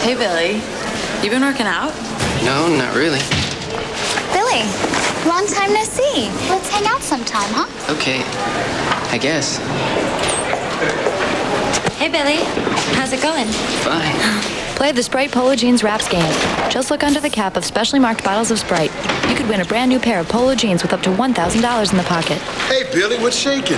Hey, Billy. You been working out? No, not really. Billy, long time no see. Let's hang out sometime, huh? Okay, I guess. Hey, Billy. How's it going? Fine. Play the Sprite Polo Jeans Wraps game. Just look under the cap of specially marked bottles of Sprite. You could win a brand new pair of polo jeans with up to $1,000 in the pocket. Hey, Billy, what's shaking?